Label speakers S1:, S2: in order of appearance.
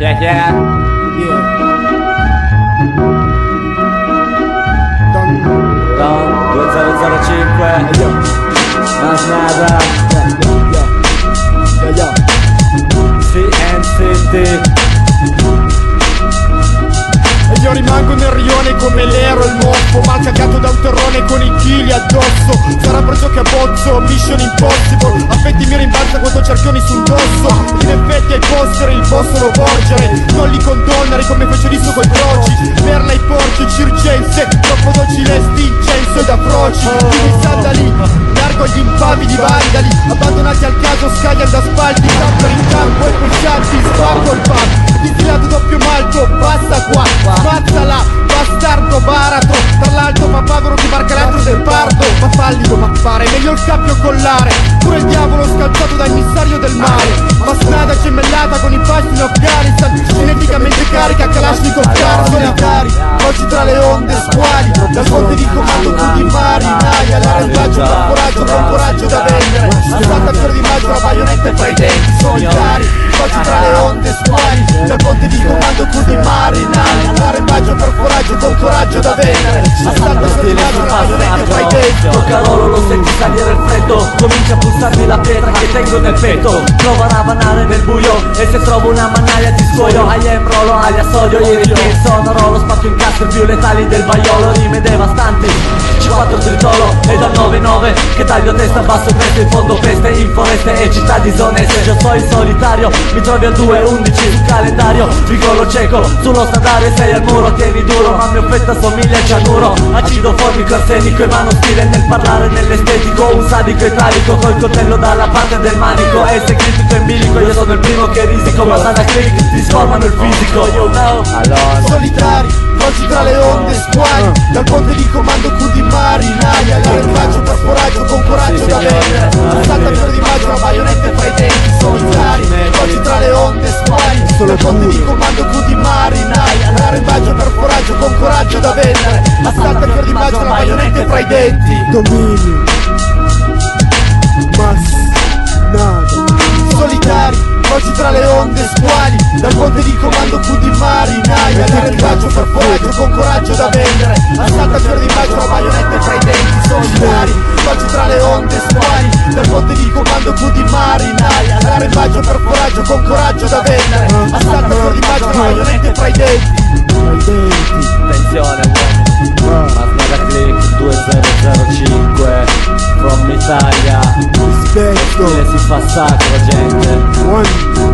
S1: Yeah, yeah.
S2: Yeah.
S1: Don 2005.
S2: Yo.
S1: Nas nada.
S2: Yeah, yeah, yeah.
S1: CNCT.
S2: E io rimango nel rione come l'ero il moffo Mal cagato da un terrone con i chili addosso Sarà per giochi a bozzo, mission impossible Affetti mi rimbalza quando cerchioni sul dosso Quindi sandali, agli impavidi vandali Abbandonati al caso, scagliano da spalti Camper in campo e pescianti, spacco il pub Distillato doppio malto, basta qua Spazzala, bastardo baratro Tra l'altro fa povero che marca l'altro del pardo. Ma fallido ma pare, meglio il cappio collare. Pure il diavolo scalzato dal missario del male Ma
S3: salire il freddo Comincia a pulsarmi la pietra che tengo nel petto. Prova a ravanare nel buio E se trovo una mannaia ti scuoio I am Rolo, alia Sodio Ieri che sono Rolo, spacco in cazzo più letali del vaiolo Rime devastanti. C4 tritolo e dal 9-9 Che taglio testa basso questo in fondo peste In foreste e città disoneste. Io sto in solitario Mi trovi a 2-11 sul calendario Piccolo cieco sullo stradale Sei al muro, tieni duro Ma mio fetta somiglia a cianuro. Acido formico, arsenico e mano stile parlare nell'estetico Un sadico italico Col coltello dalla parte del manico. E se critico in bilico Io sono il primo che risico Ma da click disformano il fisico. You know
S1: Allora.
S2: solitari, oggi tra le onde squali Dal ponte di comando Q di marinai All'arrembaggio per coraggio, con coraggio da vendere denti
S4: Dominio Mas Nada.
S2: Solitari Oggi tra le onde squali Dal ponte di comando Q di marinai All'arrembaggio per coraggio con coraggio da vendere. Assalta il fiore di maggio la baionetta fra i denti solitari Oggi tra le onde squali Dal ponte di comando Q di marinai All'arrembaggio per coraggio con coraggio da vendere. Assalta il fiore di maggio la baionetta fra i denti.
S4: Ai denti.
S1: Attenzione uomini. 005 From Italia.
S4: Rispetto.
S1: Si fa sacro gente. One